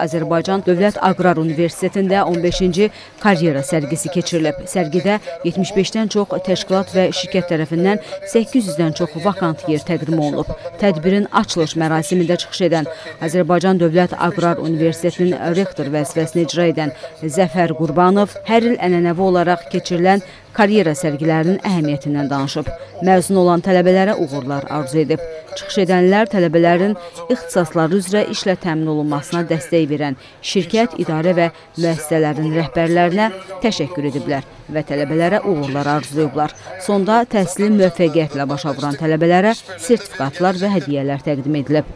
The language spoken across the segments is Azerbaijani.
Azərbaycan Dövlət Aqrar Universitetində 15-ci karyera sərgisi keçirilib. Sərgidə 75-dən çox təşkilat və şirkət tərəfindən 800-dən çox vakant yer təqdim olunub. Tədbirin açılış mərasimində çıxış edən Azərbaycan Dövlət Aqrar Universitetinin rektor vəzifəsini icra edən Zəfər Qurbanov hər il ənənəvi olaraq keçirilən karyera sərgilərinin əhəmiyyətindən danışıb. Məzun olan tələbələrə uğurlar arzu edib. Çıxış edənlər tələbələrin ixtisasları üzrə işlə təmin olunmasına dəstək verən şirkət, idarə və müəssisələrin rəhbərlərinə təşəkkür ediblər və tələbələrə uğurlar arzulayıblar. Sonda təhsili müvəffəqiyyətlə başa vuran tələbələrə sertifikatlar və hədiyyələr təqdim edilib.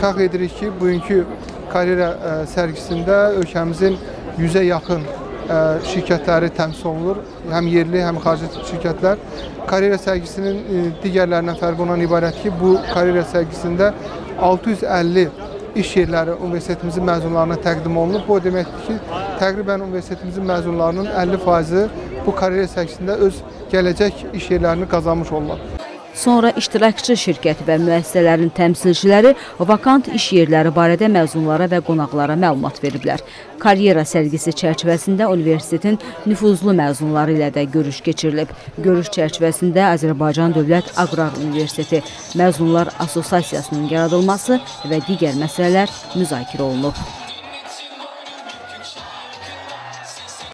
Fəxr edirik ki, bugünkü karyera ə, sərgisində ölkəmizin 100-ə yaxın şirkətləri təmsil olunur. Həm yerli, həm xarici şirkətlər. Karyera sərgisinin ə, digərlərindən fərqi ondan ibarət ki, bu karyera sərgisində 650 iş yerləri universitetimizin məzunlarına təqdim olunub. Bu deməkdir ki, təqribən universitetimizin məzunlarının 50%-i bu karyera sərgisində öz gələcək iş yerlərini qazanmış olurlar. Sonra iştirakçı şirkət və müəssisələrin təmsilçiləri vakant iş yerləri barədə məzunlara və qonaqlara məlumat veriblər. Karyera sərgisi çərçivəsində universitetin nüfuzlu məzunları ilə də görüş keçirilib. Görüş çərçivəsində Azərbaycan Dövlət Aqrar Universiteti Məzunlar Assosiasiyasının yaradılması və digər məsələlər müzakirə olunub.